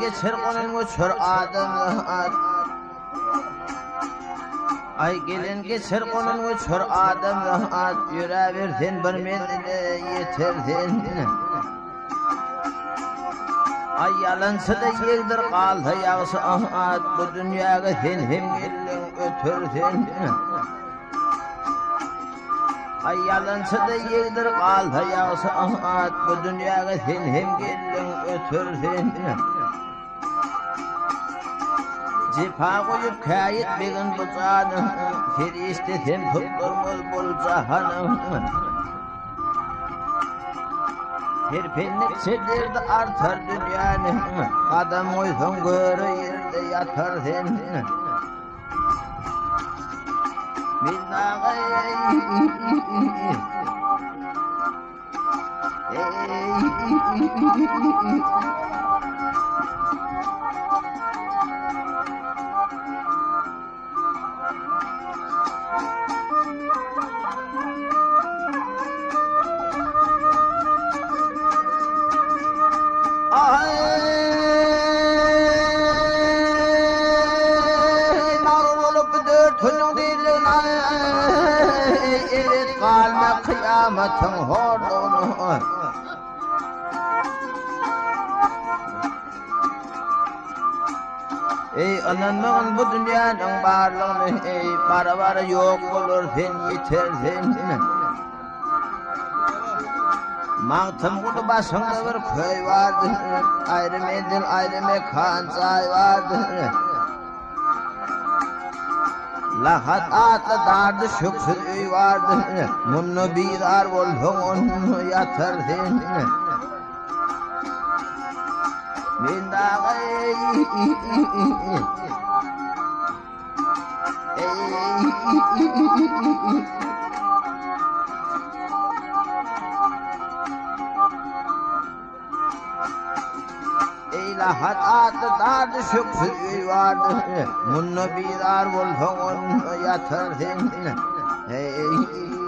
geçer onun uçur adım Ay gelin geçer onun uçur adım Yüre verdin bir mendile yetirdin Ay yalansı da yıldır kaldı yağsı ahat Bu dünyaya sen hem gelin ötürdün Ay yalansı da yıldır kaldı yağsı ahat Bu dünyaya sen hem gelin ötürdün. Cifa koyup kayıt bir gün bu canım. Firiste sen tutturmul bul cahanım. Kirpinlik sildirdi artar dünyanı. Adam uysun görü yerde yatar sen Hey, mağrur olup dört günün dilin ay Erit kalma kıyametin horluğunu Ey ananın bu dünyanın varlığını Ey para var yok olur sen yitirsin Mantım kudu başında bir köy vardı Ayrı mendil ayrı mekan çay vardı Lahat atla dardı şüksüz üy vardı Munnu bir ar olsun onu yatırdın Min dağı ey Eylahat atı dardı şüksüz vardı. Munnu bir ar olsun onu yatırdın Hey